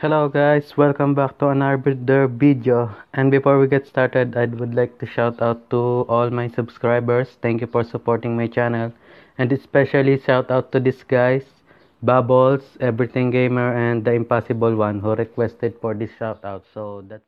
Hello guys, welcome back to another video. And before we get started, I would like to shout out to all my subscribers. Thank you for supporting my channel. And especially shout out to these guys, Bubbles, Everything Gamer, and The Impossible One who requested for this shout out. So that's